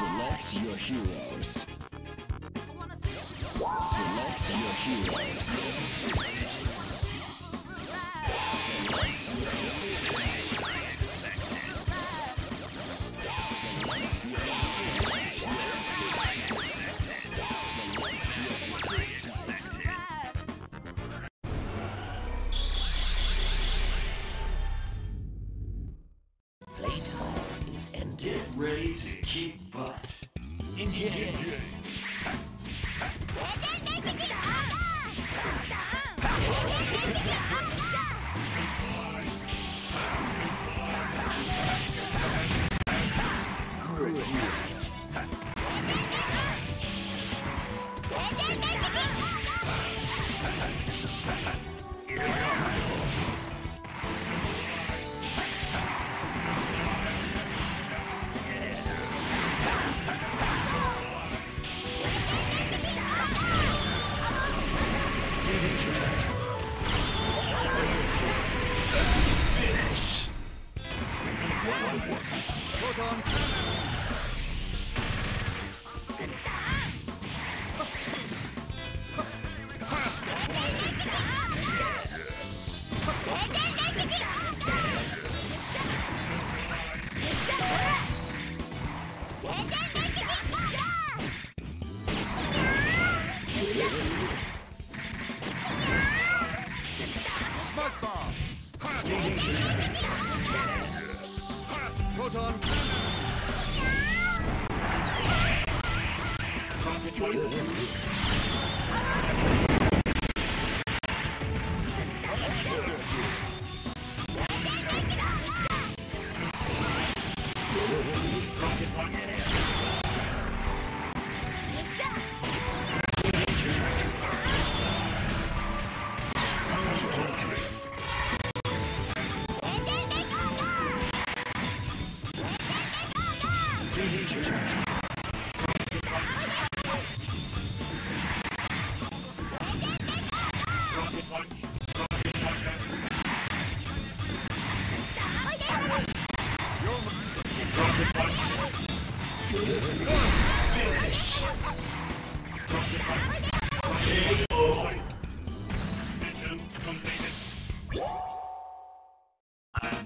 Select your heroes. Select your heroes.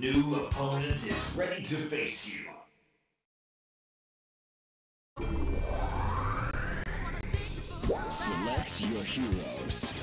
New opponent is ready to face you. Select your heroes.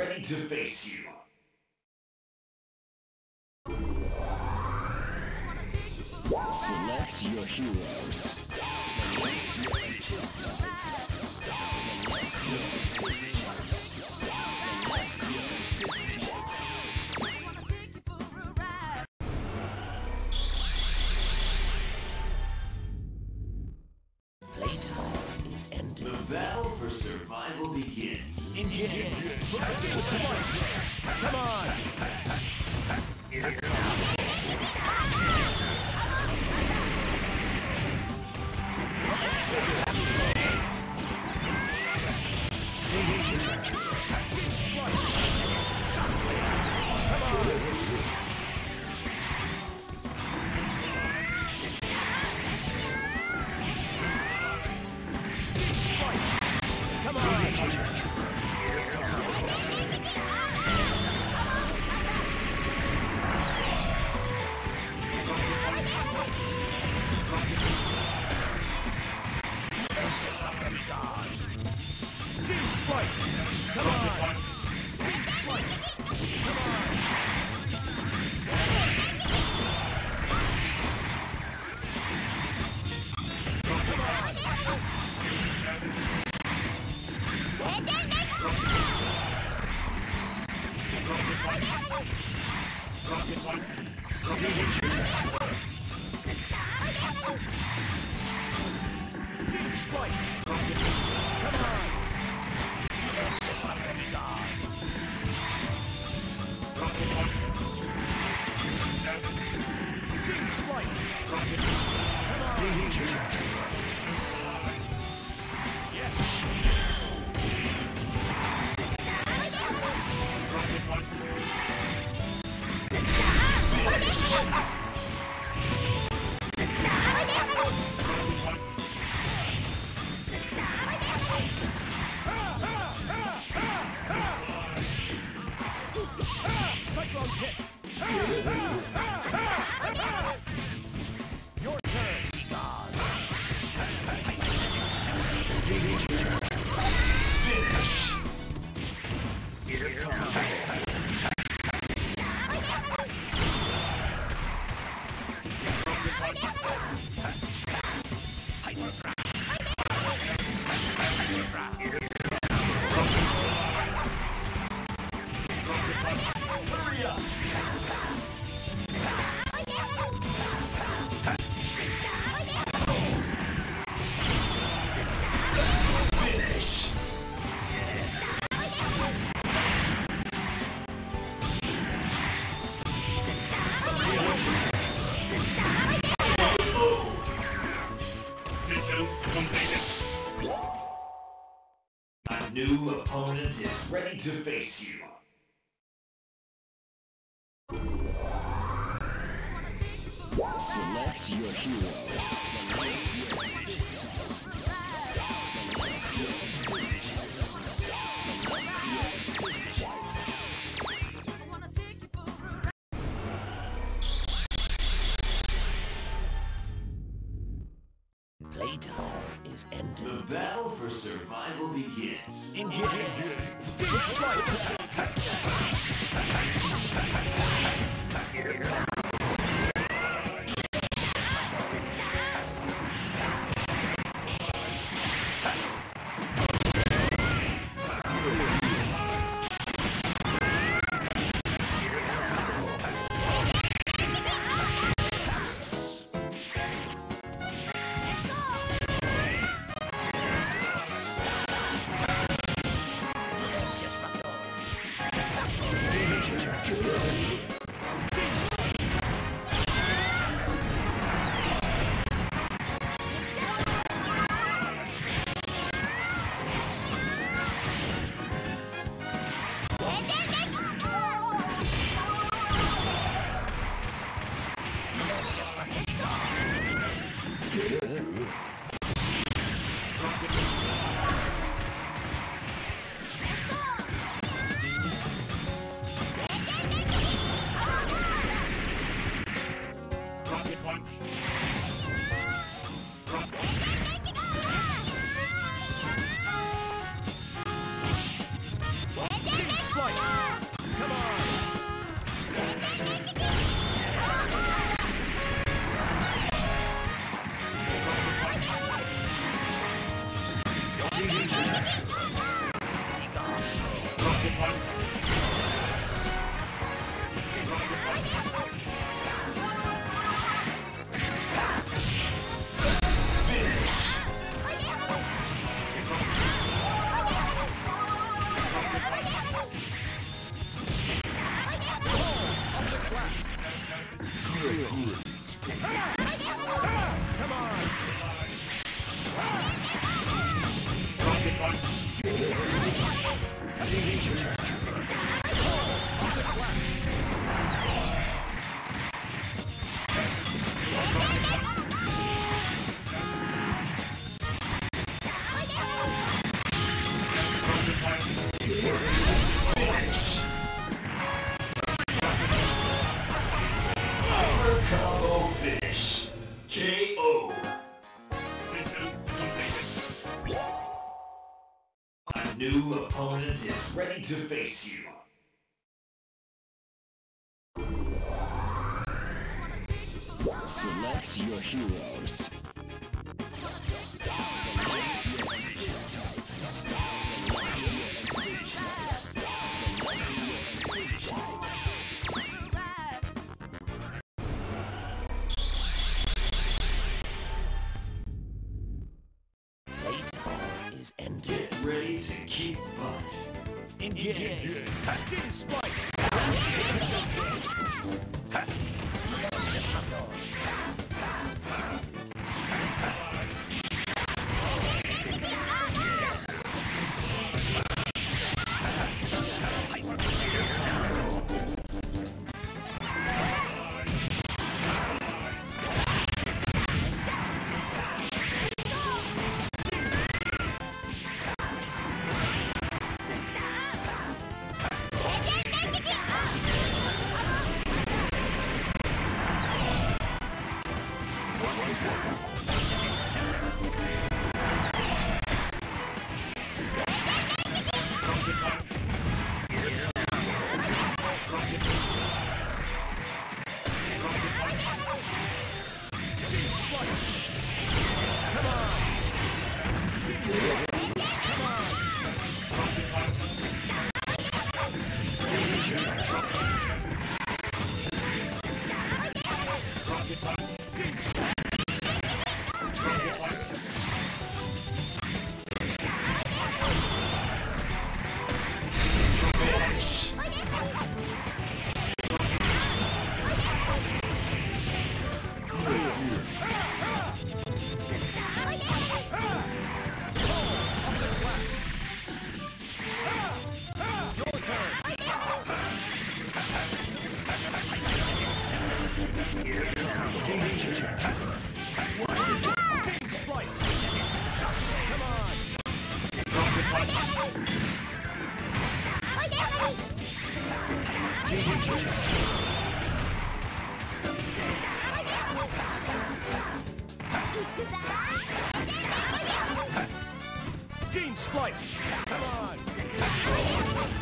Ready to face you. Select your heroes. Hey! Hey! Hey! To face you. Select your heroes. Playtime is The battle for survival begins. Engage. punch. New opponent is ready to face you. Select your heroes. Gene Splice. Come on.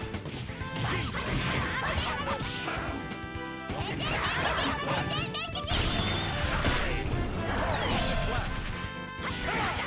Cyclone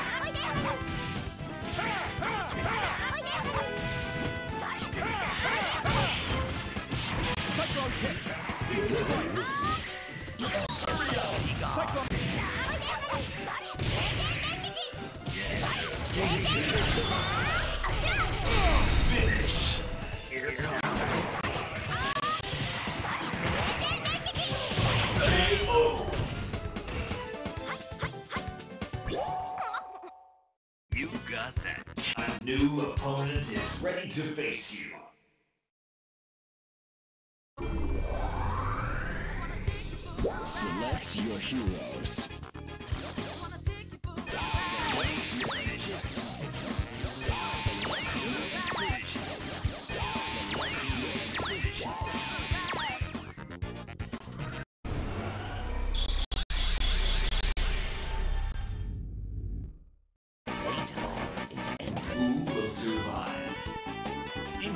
ready to face you. Select your heroes.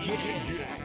Engage. Come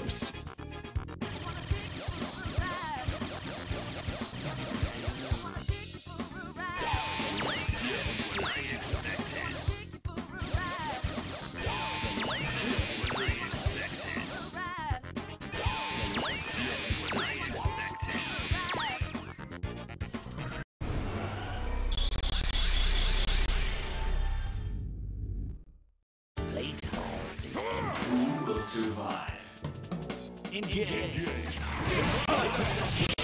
Engage. Come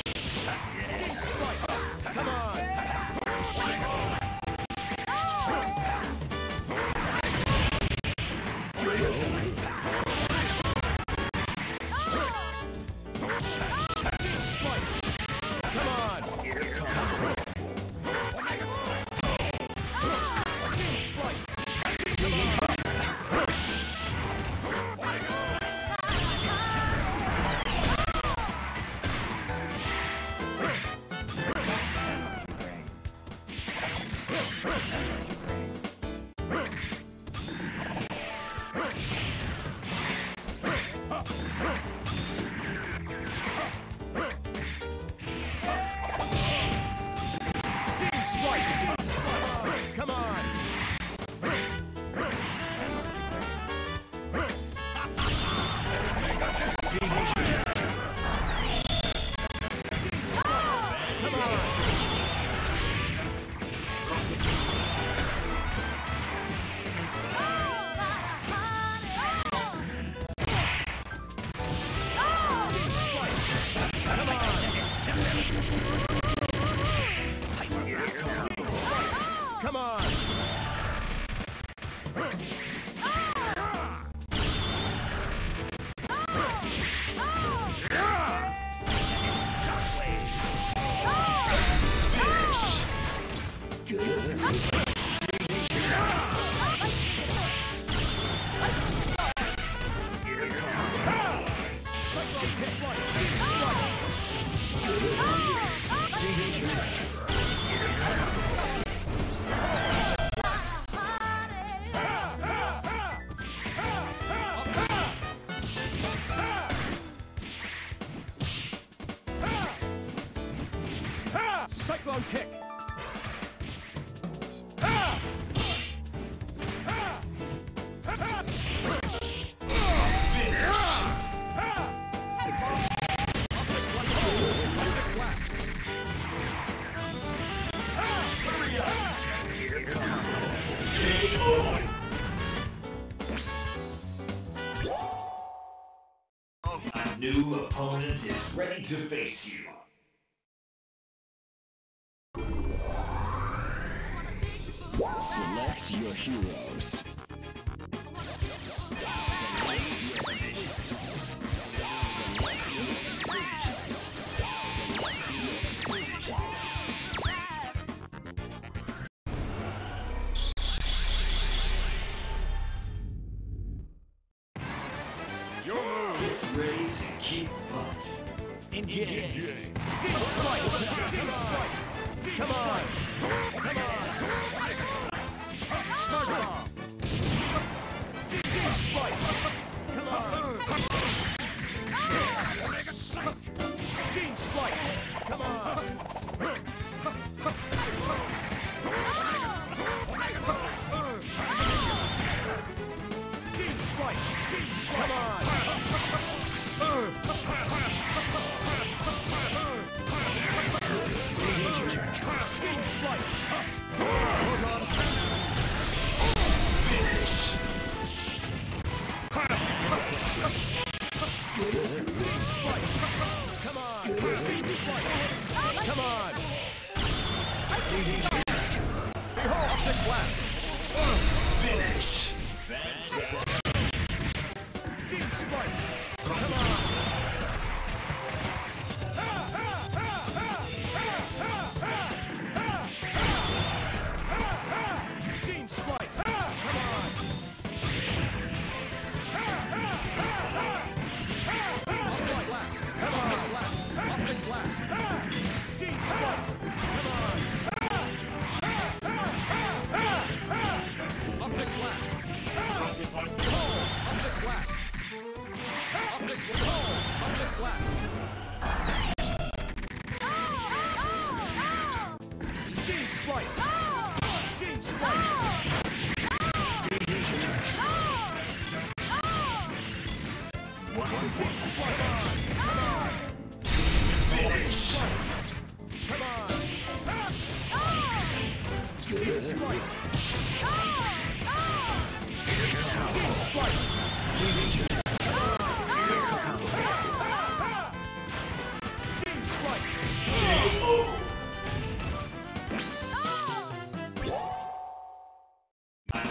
ready to face you. Select your heroes.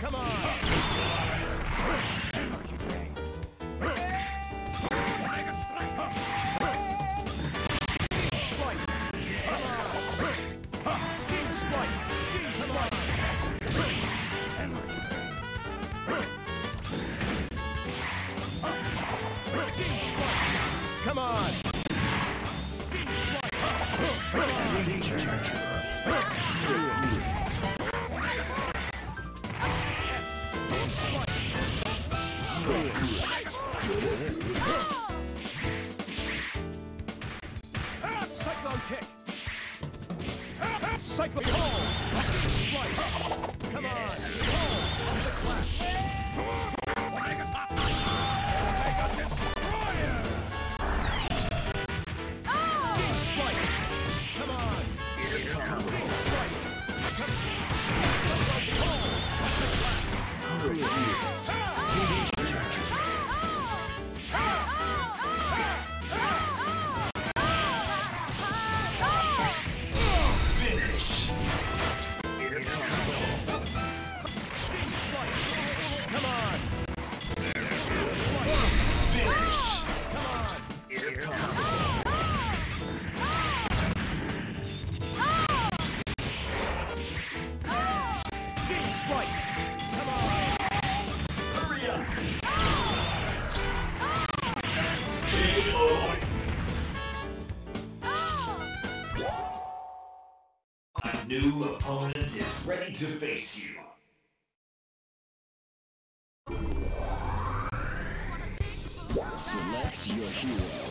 Come on! Come on. Finish. Come on. Here comes. new opponent is ready to face. 可是我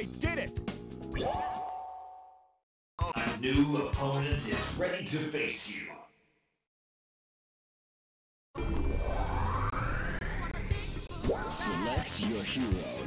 I did it! A new opponent is ready to face you. Select your hero.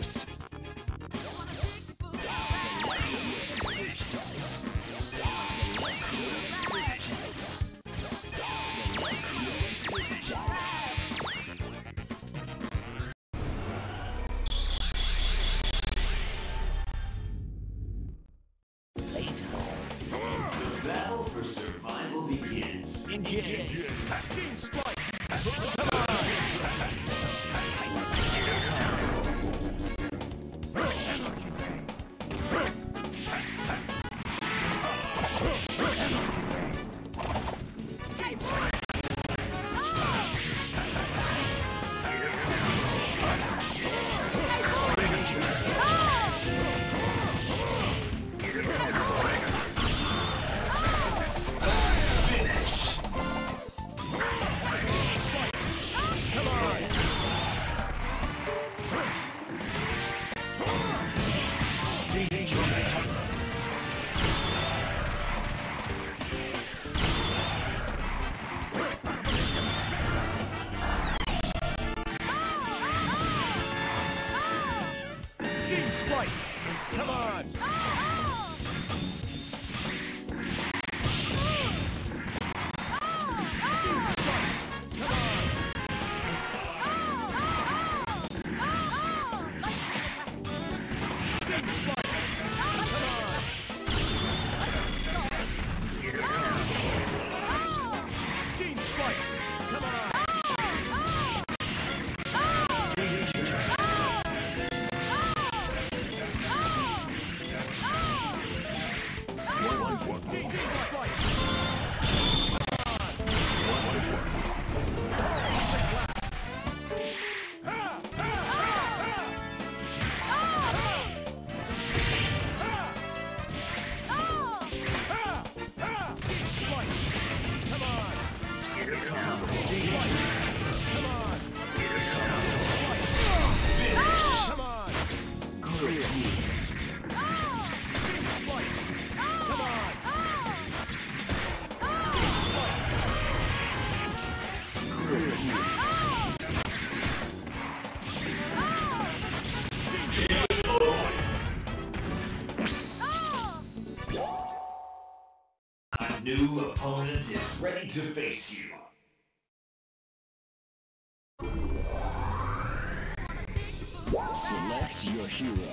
Great. New opponent is ready to face. hero.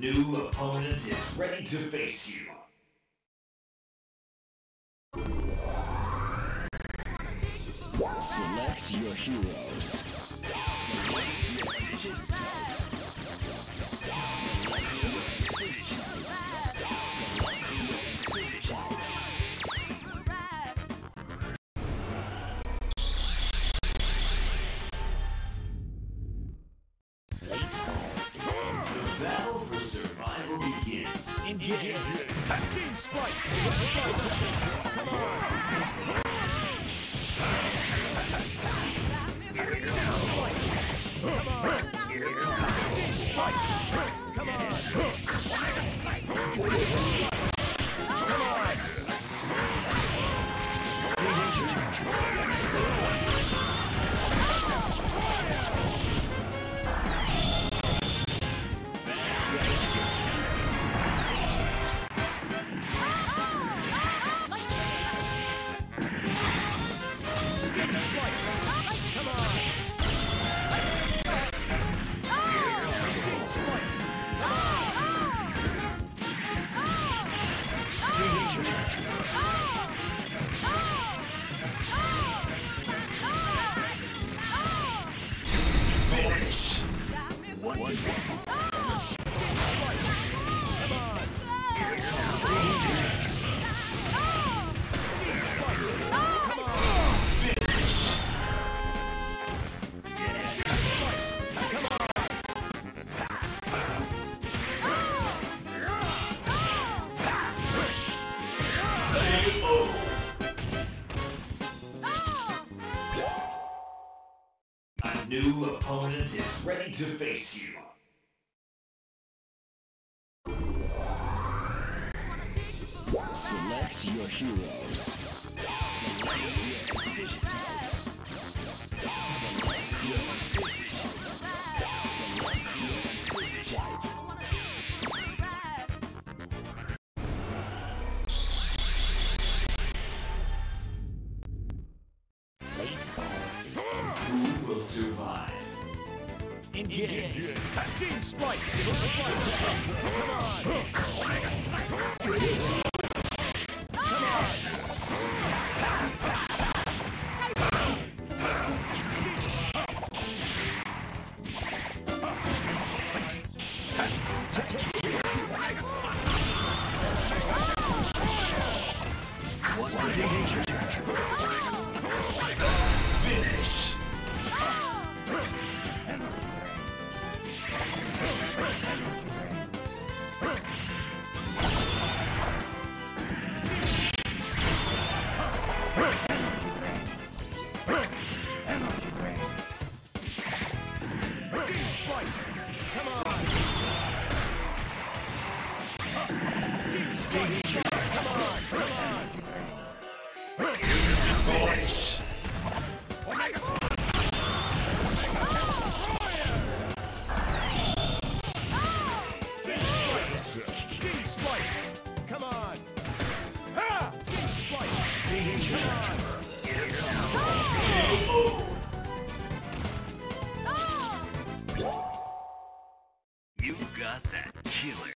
new opponent is ready to face you. Select your heroes. Ready to face Come on.